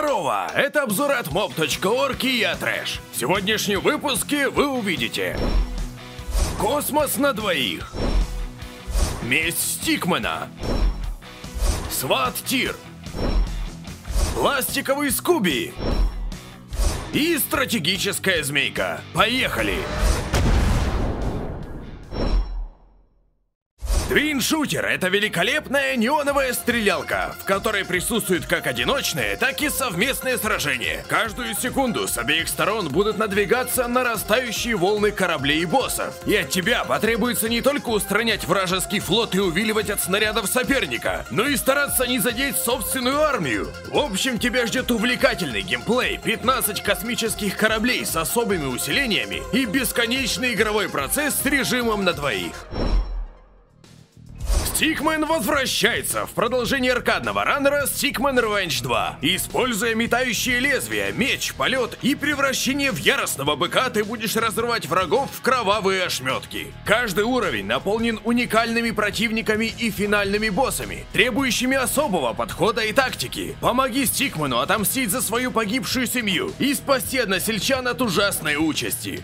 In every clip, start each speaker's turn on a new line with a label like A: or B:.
A: Здорово! Это обзор от mob.org и я Трэш. В сегодняшнем выпуске вы увидите Космос на двоих Месть Стикмана SWAT Тир Пластиковый Скуби и стратегическая змейка. Поехали! Twin Shooter — это великолепная неоновая стрелялка, в которой присутствуют как одиночные, так и совместные сражения. Каждую секунду с обеих сторон будут надвигаться нарастающие волны кораблей и боссов. И от тебя потребуется не только устранять вражеский флот и увиливать от снарядов соперника, но и стараться не задеть собственную армию. В общем, тебя ждет увлекательный геймплей, 15 космических кораблей с особыми усилениями и бесконечный игровой процесс с режимом на двоих. Стикмен возвращается в продолжение аркадного раннера Стикмен Revenge 2. Используя метающие лезвия, меч, полет и превращение в яростного быка, ты будешь разрывать врагов в кровавые ошметки. Каждый уровень наполнен уникальными противниками и финальными боссами, требующими особого подхода и тактики. Помоги Стикмену отомстить за свою погибшую семью и спасти односельчан от ужасной участи.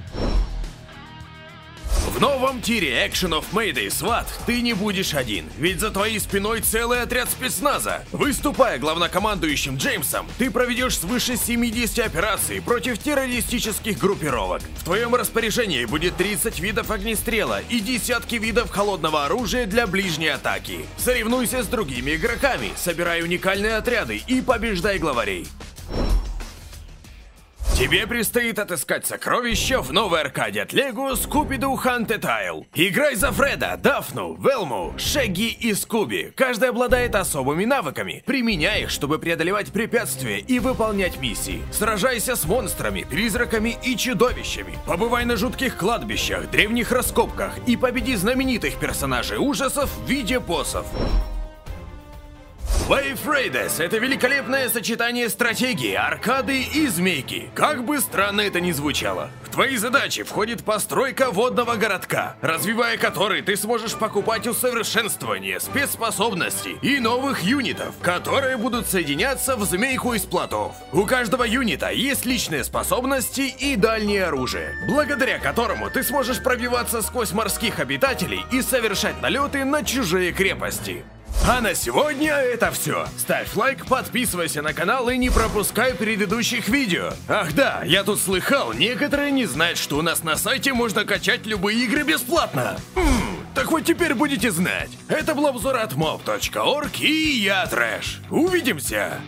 A: В новом тире Action of Mayday SWAT ты не будешь один, ведь за твоей спиной целый отряд спецназа. Выступая главнокомандующим Джеймсом, ты проведешь свыше 70 операций против террористических группировок. В твоем распоряжении будет 30 видов огнестрела и десятки видов холодного оружия для ближней атаки. Соревнуйся с другими игроками, собирай уникальные отряды и побеждай главарей. Тебе предстоит отыскать сокровища в новой аркаде от Лего Scooby-Doo Haunted Isle. Играй за Фреда, Дафну, Велму, Шегги и Скуби. Каждый обладает особыми навыками. Применяй их, чтобы преодолевать препятствия и выполнять миссии. Сражайся с монстрами, призраками и чудовищами. Побывай на жутких кладбищах, древних раскопках и победи знаменитых персонажей ужасов в виде боссов. Wave Raiders — это великолепное сочетание стратегии, аркады и змейки. Как бы странно это ни звучало. В твои задачи входит постройка водного городка, развивая который ты сможешь покупать усовершенствование, спецспособности и новых юнитов, которые будут соединяться в змейку из плотов. У каждого юнита есть личные способности и дальнее оружие, благодаря которому ты сможешь пробиваться сквозь морских обитателей и совершать налеты на чужие крепости. А на сегодня это все. Ставь лайк, подписывайся на канал и не пропускай предыдущих видео. Ах да, я тут слыхал, некоторые не знают, что у нас на сайте можно качать любые игры бесплатно. Хм, так вот теперь будете знать. Это был обзор от mob.org и я Трэш. Увидимся!